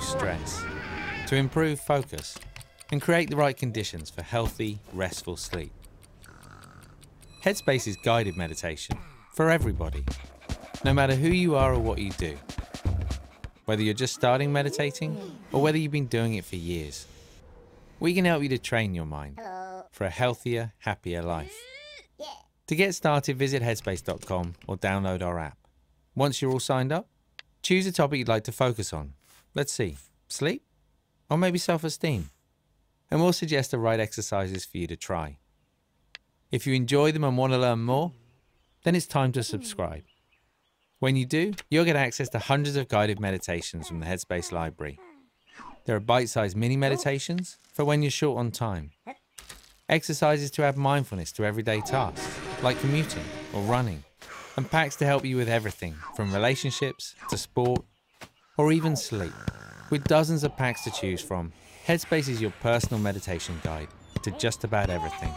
stress, to improve focus, and create the right conditions for healthy, restful sleep. Headspace is guided meditation for everybody, no matter who you are or what you do. Whether you're just starting meditating or whether you've been doing it for years, we can help you to train your mind for a healthier, happier life. To get started, visit headspace.com or download our app. Once you're all signed up, choose a topic you'd like to focus on. Let's see, sleep? Or maybe self esteem? And we'll suggest the right exercises for you to try. If you enjoy them and want to learn more, then it's time to subscribe. When you do, you'll get access to hundreds of guided meditations from the Headspace library. There are bite sized mini meditations for when you're short on time, exercises to add mindfulness to everyday tasks like commuting or running, and packs to help you with everything from relationships to sport or even sleep. With dozens of packs to choose from, Headspace is your personal meditation guide to just about everything.